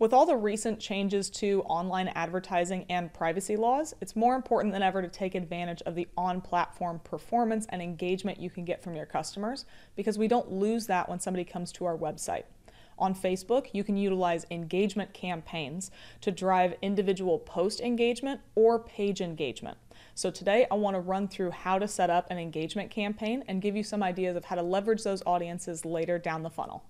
With all the recent changes to online advertising and privacy laws, it's more important than ever to take advantage of the on platform performance and engagement you can get from your customers because we don't lose that when somebody comes to our website. On Facebook, you can utilize engagement campaigns to drive individual post engagement or page engagement. So, today I want to run through how to set up an engagement campaign and give you some ideas of how to leverage those audiences later down the funnel.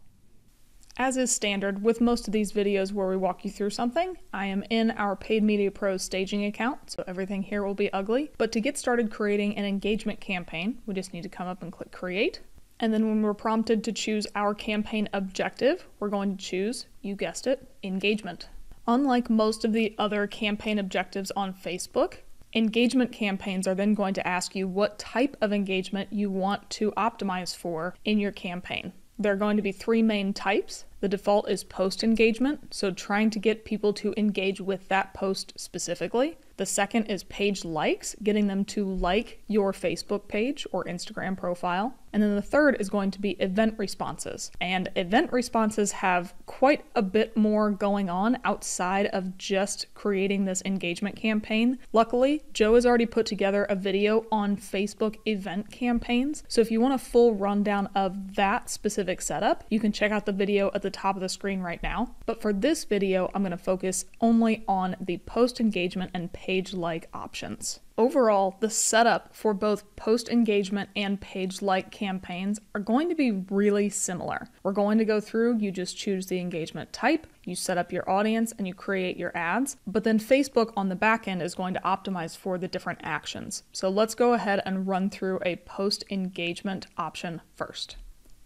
As is standard with most of these videos where we walk you through something, I am in our Paid Media Pro staging account, so everything here will be ugly. But to get started creating an engagement campaign, we just need to come up and click Create. And then when we're prompted to choose our campaign objective, we're going to choose, you guessed it, engagement. Unlike most of the other campaign objectives on Facebook, engagement campaigns are then going to ask you what type of engagement you want to optimize for in your campaign. There are going to be three main types. The default is post engagement, so trying to get people to engage with that post specifically. The second is page likes, getting them to like your Facebook page or Instagram profile. And then the third is going to be event responses. And event responses have quite a bit more going on outside of just creating this engagement campaign. Luckily, Joe has already put together a video on Facebook event campaigns. So if you want a full rundown of that specific setup, you can check out the video at the top of the screen right now. But for this video, I'm going to focus only on the post engagement and page like options. Overall, the setup for both post engagement and page like campaigns are going to be really similar. We're going to go through, you just choose the engagement type, you set up your audience, and you create your ads. But then Facebook on the back end is going to optimize for the different actions. So let's go ahead and run through a post engagement option first.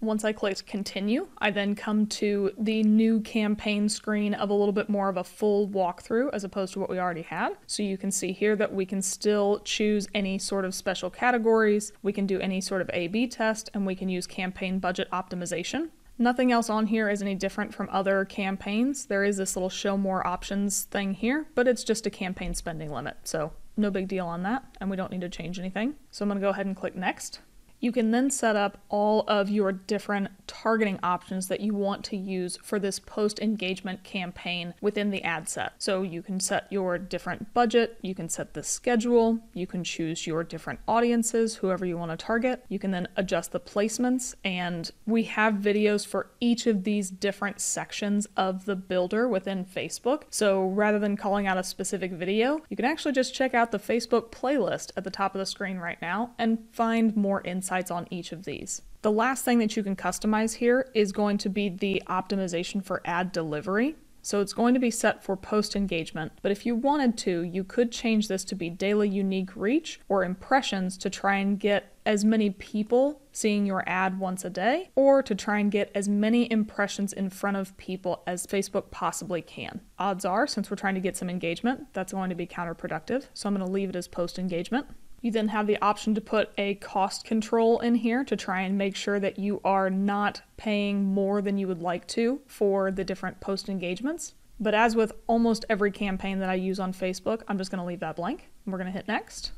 Once I clicked continue, I then come to the new campaign screen of a little bit more of a full walkthrough as opposed to what we already had. So you can see here that we can still choose any sort of special categories, we can do any sort of A-B test, and we can use campaign budget optimization. Nothing else on here is any different from other campaigns. There is this little show more options thing here, but it's just a campaign spending limit. So no big deal on that, and we don't need to change anything. So I'm gonna go ahead and click next. You can then set up all of your different targeting options that you want to use for this post engagement campaign within the ad set. So you can set your different budget, you can set the schedule, you can choose your different audiences, whoever you want to target. You can then adjust the placements, and we have videos for each of these different sections of the builder within Facebook. So rather than calling out a specific video, you can actually just check out the Facebook playlist at the top of the screen right now and find more insights insights on each of these. The last thing that you can customize here is going to be the optimization for ad delivery. So it's going to be set for post engagement, but if you wanted to, you could change this to be daily unique reach or impressions to try and get as many people seeing your ad once a day, or to try and get as many impressions in front of people as Facebook possibly can. Odds are, since we're trying to get some engagement, that's going to be counterproductive. So I'm going to leave it as post engagement. You then have the option to put a cost control in here to try and make sure that you are not paying more than you would like to for the different post engagements. But as with almost every campaign that I use on Facebook, I'm just going to leave that blank. We're going to hit next.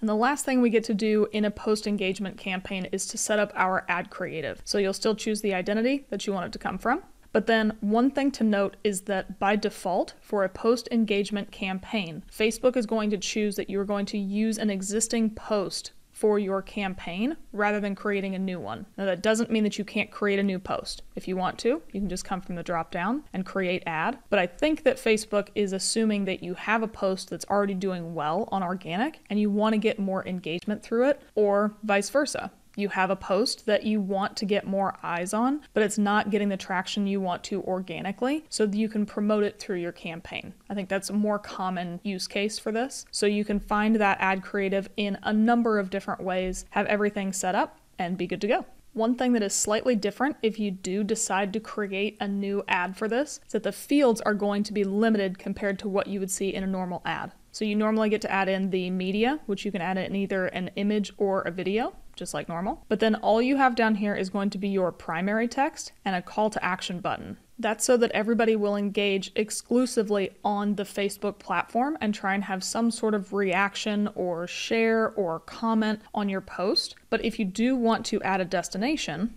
And the last thing we get to do in a post engagement campaign is to set up our ad creative. So you'll still choose the identity that you want it to come from. But then, one thing to note is that by default, for a post engagement campaign, Facebook is going to choose that you're going to use an existing post for your campaign rather than creating a new one. Now, that doesn't mean that you can't create a new post. If you want to, you can just come from the drop down and create ad. But I think that Facebook is assuming that you have a post that's already doing well on organic and you want to get more engagement through it, or vice versa you have a post that you want to get more eyes on, but it's not getting the traction you want to organically, so you can promote it through your campaign. I think that's a more common use case for this. So you can find that ad creative in a number of different ways, have everything set up, and be good to go. One thing that is slightly different if you do decide to create a new ad for this is that the fields are going to be limited compared to what you would see in a normal ad. So you normally get to add in the media, which you can add in either an image or a video just like normal. But then all you have down here is going to be your primary text and a call to action button. That's so that everybody will engage exclusively on the Facebook platform and try and have some sort of reaction or share or comment on your post. But if you do want to add a destination,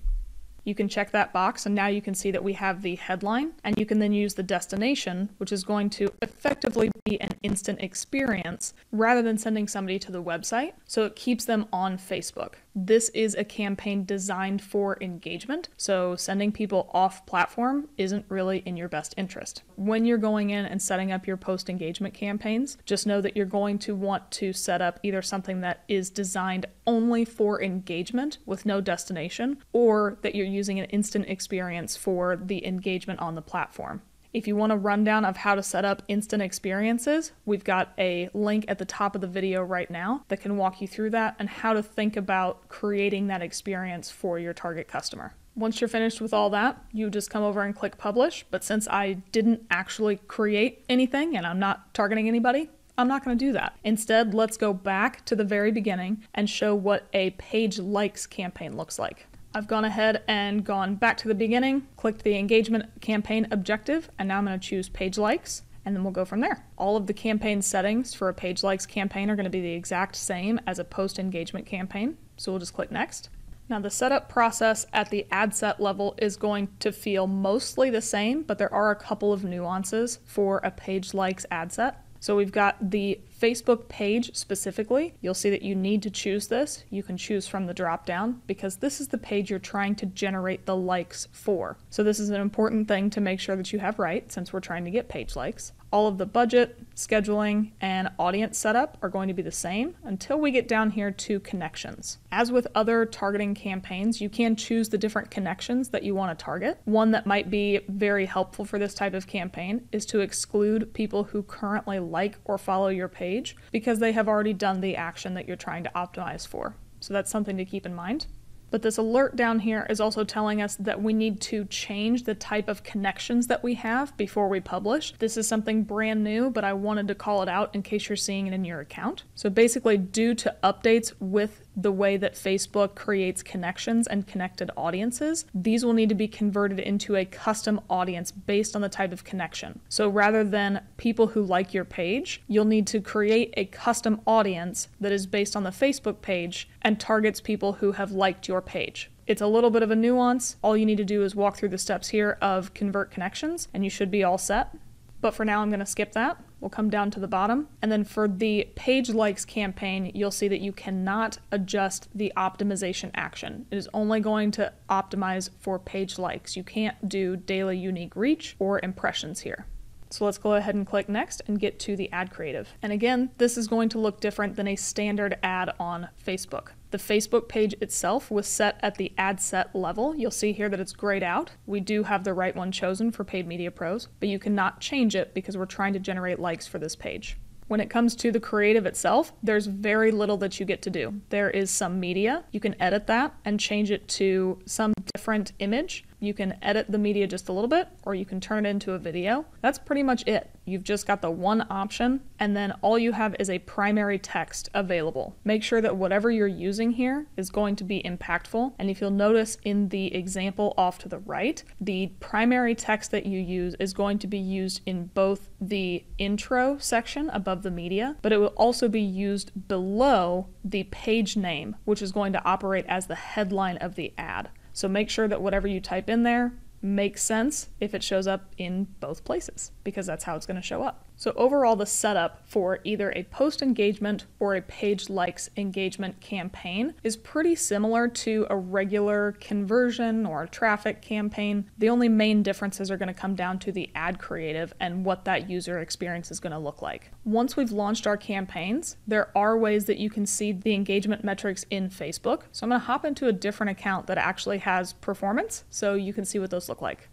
You can check that box and now you can see that we have the headline and you can then use the destination, which is going to effectively be an instant experience rather than sending somebody to the website. So it keeps them on Facebook. This is a campaign designed for engagement, so sending people off platform isn't really in your best interest. When you're going in and setting up your post engagement campaigns, just know that you're going to want to set up either something that is designed only for engagement with no destination, or that you're using an instant experience for the engagement on the platform. If you want a rundown of how to set up instant experiences, we've got a link at the top of the video right now that can walk you through that and how to think about creating that experience for your target customer. Once you're finished with all that, you just come over and click publish. But since I didn't actually create anything and I'm not targeting anybody, I'm not going to do that. Instead, let's go back to the very beginning and show what a page likes campaign looks like. I've gone ahead and gone back to the beginning, clicked the engagement campaign objective, and now I'm going to choose page likes, and then we'll go from there. All of the campaign settings for a page likes campaign are going to be the exact same as a post engagement campaign, so we'll just click next. Now, the setup process at the ad set level is going to feel mostly the same, but there are a couple of nuances for a page likes ad set. So we've got the Facebook page specifically. You'll see that you need to choose this. You can choose from the drop down because this is the page you're trying to generate the likes for. So this is an important thing to make sure that you have right since we're trying to get page likes. All of the budget, scheduling, and audience setup are going to be the same until we get down here to connections. As with other targeting campaigns, you can choose the different connections that you want to target. One that might be very helpful for this type of campaign is to exclude people who currently like or follow your page because they have already done the action that you're trying to optimize for. So that's something to keep in mind. But this alert down here is also telling us that we need to change the type of connections that we have before we publish. This is something brand new, but I wanted to call it out in case you're seeing it in your account. So basically, due to updates with the way that Facebook creates connections and connected audiences, these will need to be converted into a custom audience based on the type of connection. So rather than people who like your page, you'll need to create a custom audience that is based on the Facebook page and targets people who have liked your page. It's a little bit of a nuance. All you need to do is walk through the steps here of convert connections, and you should be all set. But for now, I'm going to skip that. We'll come down to the bottom. And then for the page likes campaign, you'll see that you cannot adjust the optimization action. It is only going to optimize for page likes. You can't do daily unique reach or impressions here. So let's go ahead and click next and get to the ad creative. And again, this is going to look different than a standard ad on Facebook. The Facebook page itself was set at the ad set level. You'll see here that it's grayed out. We do have the right one chosen for Paid Media Pros, but you cannot change it because we're trying to generate likes for this page. When it comes to the creative itself, there's very little that you get to do. There is some media. You can edit that and change it to some different image. You can edit the media just a little bit, or you can turn it into a video. That's pretty much it. You've just got the one option, and then all you have is a primary text available. Make sure that whatever you're using here is going to be impactful. And if you'll notice in the example off to the right, the primary text that you use is going to be used in both the intro section above the media, but it will also be used below the page name, which is going to operate as the headline of the ad. So make sure that whatever you type in there makes sense if it shows up in both places, because that's how it's going to show up. So, overall, the setup for either a post engagement or a page likes engagement campaign is pretty similar to a regular conversion or traffic campaign. The only main differences are going to come down to the ad creative and what that user experience is going to look like. Once we've launched our campaigns, there are ways that you can see the engagement metrics in Facebook. So, I'm going to hop into a different account that actually has performance so you can see what those look like.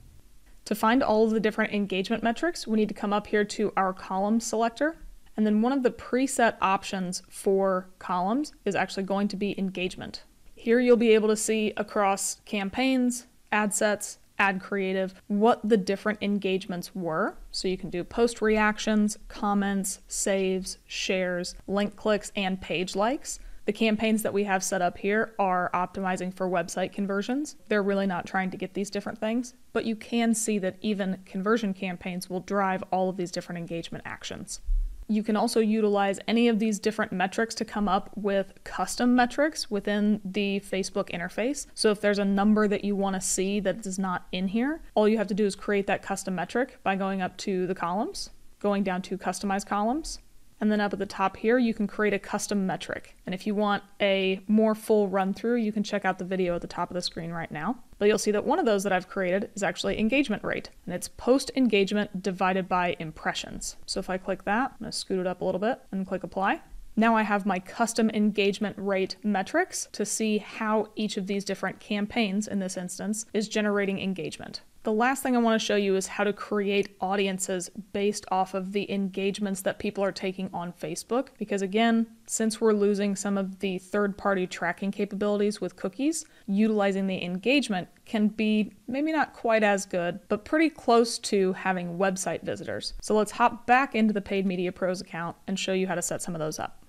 To find all of the different engagement metrics, we need to come up here to our column selector. And then one of the preset options for columns is actually going to be engagement. Here you'll be able to see across campaigns, ad sets, ad creative, what the different engagements were. So you can do post reactions, comments, saves, shares, link clicks, and page likes. The campaigns that we have set up here are optimizing for website conversions. They're really not trying to get these different things, but you can see that even conversion campaigns will drive all of these different engagement actions. You can also utilize any of these different metrics to come up with custom metrics within the Facebook interface. So if there's a number that you want to see that is not in here, all you have to do is create that custom metric by going up to the columns, going down to customize columns, and then up at the top here, you can create a custom metric. And if you want a more full run through, you can check out the video at the top of the screen right now. But you'll see that one of those that I've created is actually engagement rate, and it's post engagement divided by impressions. So if I click that, I'm gonna scoot it up a little bit and click apply. Now I have my custom engagement rate metrics to see how each of these different campaigns, in this instance, is generating engagement. The last thing I want to show you is how to create audiences based off of the engagements that people are taking on Facebook. Because again, since we're losing some of the third party tracking capabilities with cookies, utilizing the engagement can be maybe not quite as good, but pretty close to having website visitors. So let's hop back into the Paid Media Pros account and show you how to set some of those up.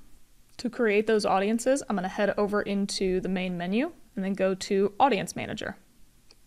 To create those audiences, I'm going to head over into the main menu and then go to Audience Manager.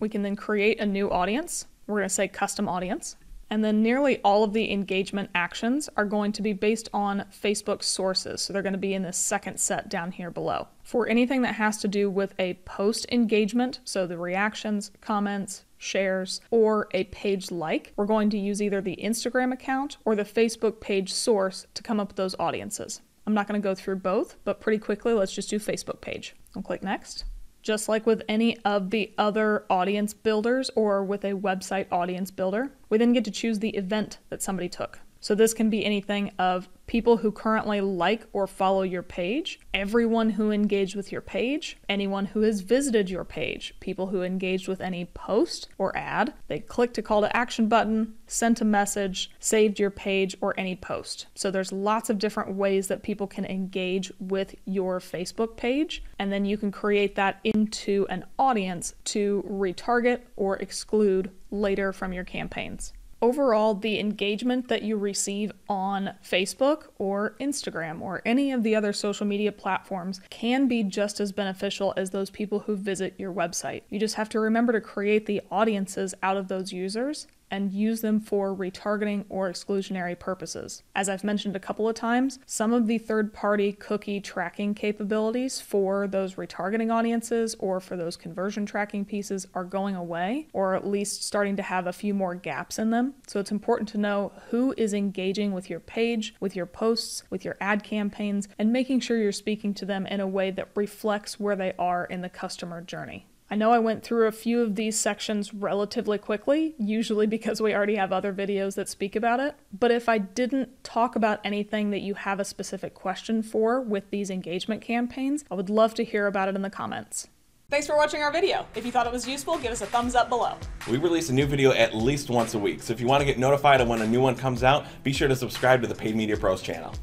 We can then create a new audience. We're going to say custom audience. And then nearly all of the engagement actions are going to be based on Facebook sources. So they're going to be in this second set down here below. For anything that has to do with a post engagement, so the reactions, comments, shares, or a page like, we're going to use either the Instagram account or the Facebook page source to come up with those audiences. I'm not going to go through both, but pretty quickly, let's just do Facebook page. I'll click next just like with any of the other audience builders or with a website audience builder. We then get to choose the event that somebody took. So this can be anything of people who currently like or follow your page, everyone who engaged with your page, anyone who has visited your page, people who engaged with any post or ad. They clicked a call to action button, sent a message, saved your page, or any post. So there's lots of different ways that people can engage with your Facebook page, and then you can create that into an audience to retarget or exclude later from your campaigns overall, the engagement that you receive on Facebook or Instagram or any of the other social media platforms can be just as beneficial as those people who visit your website. You just have to remember to create the audiences out of those users and use them for retargeting or exclusionary purposes. As I've mentioned a couple of times, some of the third party cookie tracking capabilities for those retargeting audiences or for those conversion tracking pieces are going away, or at least starting to have a few more gaps in them. So it's important to know who is engaging with your page, with your posts, with your ad campaigns, and making sure you're speaking to them in a way that reflects where they are in the customer journey. I know I went through a few of these sections relatively quickly, usually because we already have other videos that speak about it. But if I didn't talk about anything that you have a specific question for with these engagement campaigns, I would love to hear about it in the comments. Thanks for watching our video. If you thought it was useful, give us a thumbs up below. We release a new video at least once a week, so if you want to get notified of when a new one comes out, be sure to subscribe to the Paid Media Pros channel.